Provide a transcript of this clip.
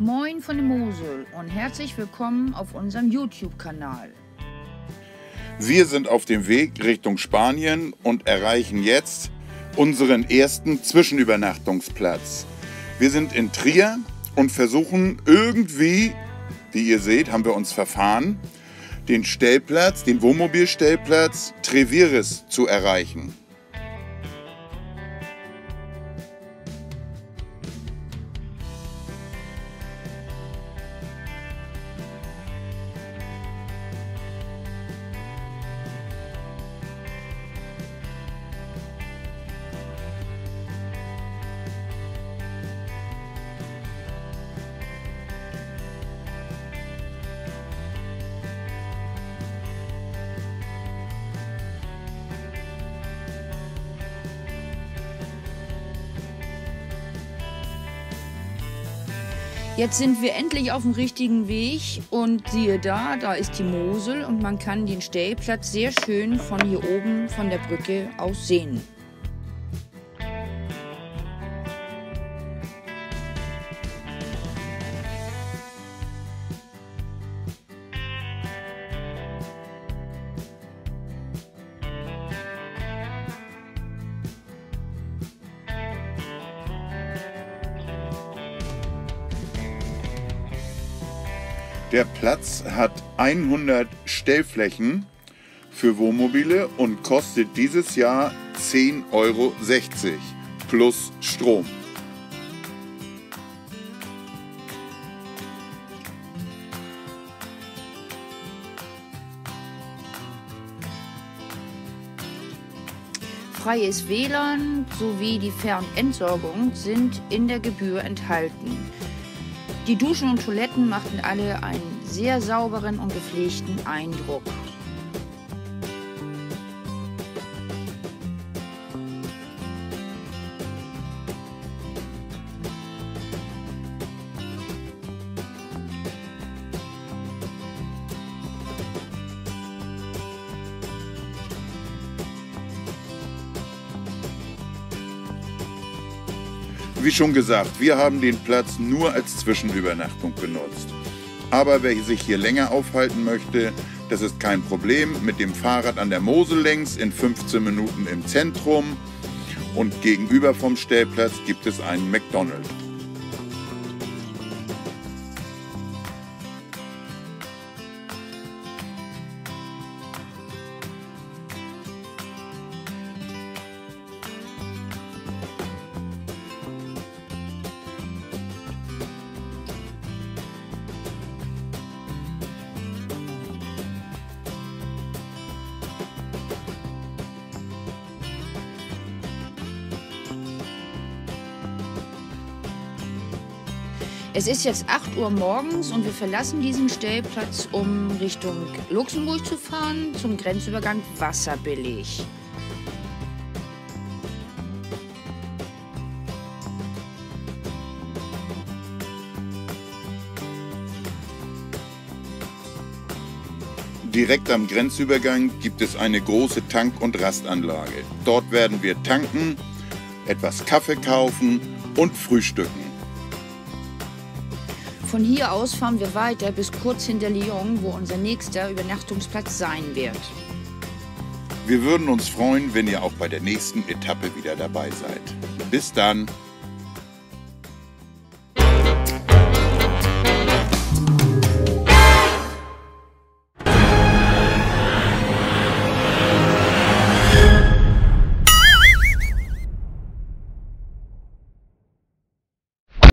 Moin von der Mosel und herzlich willkommen auf unserem YouTube-Kanal. Wir sind auf dem Weg Richtung Spanien und erreichen jetzt unseren ersten Zwischenübernachtungsplatz. Wir sind in Trier und versuchen irgendwie, wie ihr seht, haben wir uns verfahren, den Stellplatz, den Wohnmobilstellplatz Treviris zu erreichen. Jetzt sind wir endlich auf dem richtigen Weg und siehe da, da ist die Mosel und man kann den Stellplatz sehr schön von hier oben von der Brücke aus sehen. Der Platz hat 100 Stellflächen für Wohnmobile und kostet dieses Jahr 10,60 Euro plus Strom. Freies WLAN sowie die Fernentsorgung sind in der Gebühr enthalten. Die Duschen und Toiletten machten alle einen sehr sauberen und gepflegten Eindruck. Wie schon gesagt, wir haben den Platz nur als Zwischenübernachtung benutzt. Aber wer sich hier länger aufhalten möchte, das ist kein Problem. Mit dem Fahrrad an der Mosel längs in 15 Minuten im Zentrum und gegenüber vom Stellplatz gibt es einen McDonald's. Es ist jetzt 8 Uhr morgens und wir verlassen diesen Stellplatz, um Richtung Luxemburg zu fahren, zum Grenzübergang Wasserbillig. Direkt am Grenzübergang gibt es eine große Tank- und Rastanlage. Dort werden wir tanken, etwas Kaffee kaufen und frühstücken. Von hier aus fahren wir weiter bis kurz hinter Lyon, wo unser nächster Übernachtungsplatz sein wird. Wir würden uns freuen, wenn ihr auch bei der nächsten Etappe wieder dabei seid. Bis dann!